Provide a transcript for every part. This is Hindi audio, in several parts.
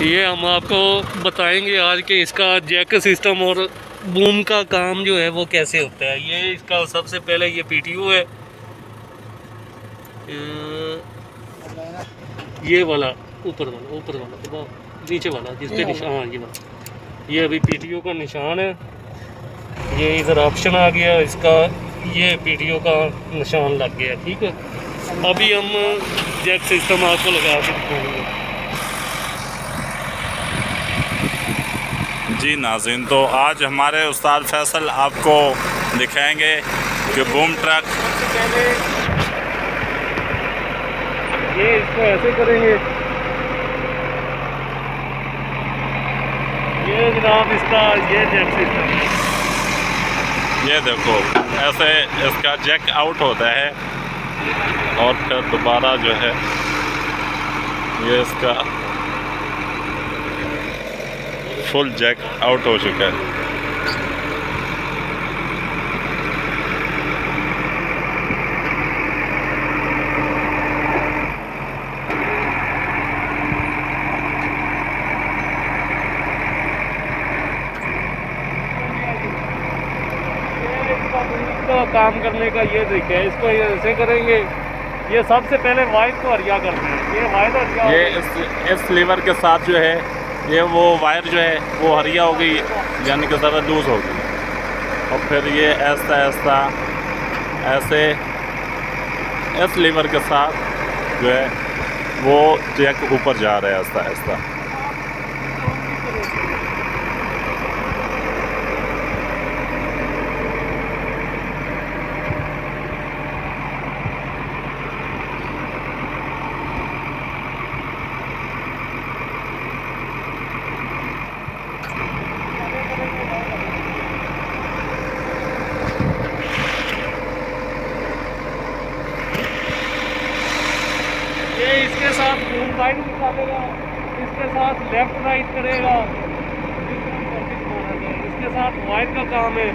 ये हम आपको बताएँगे आज के इसका जैक सिस्टम और बूम का काम जो है वो कैसे होता है। ये इसका सबसे पहले ये पीटीओ है। ये वाला ऊपर वाला ऊपर वाला नीचे वाला जिस पे निशान हाँ ये वाला। ये अभी पीटीओ का निशान है। ये इधर ऑप्शन आ गया इसका ये पीटीओ का निशान लग गया ठीक है। अभी हम जैक सिस्टम आपको लगा के दिखाएँगे। जी नाजिन तो आज हमारे उस्ताद फैसल आपको दिखाएँगे कि बूम ट्रक ये इसको ऐसे करेंगे। ये जनाब इसका ये जैक सिस्टम ये देखो ऐसे इसका जैक आउट होता है और फिर दोबारा जो है ये इसका फुल जैक आउट हो चुका है। का काम करने का ये तरीका है इसको ये ऐसे करेंगे ये सबसे पहले वाइट को हरिया करते हैं। ये वाइट हरिया ये इस इस लीवर के साथ जो है ये वो वायर जो है, वो हरिया हो गई, यानी कि ज़रा लूज़ हो गई। और फिर ये ऐसा ऐसा, ऐसे, इस लीवर के साथ जो है, वो जैक ऊपर जा रहा है, ऐसा ऐसा। ये इसके साथ मूव राइट निकालेगा इसके साथ लेफ़्ट राइट करेगा। इसके साथ वाइट का काम है,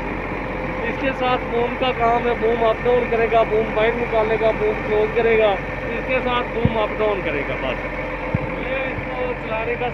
इसके साथ बूम का काम है बूम अप डाउन करेगा बूम बाइट निकालेगा बूम क्लोज करेगा, इसके साथ बूम अप डाउन करेगा, बस। ये इसको चलाने का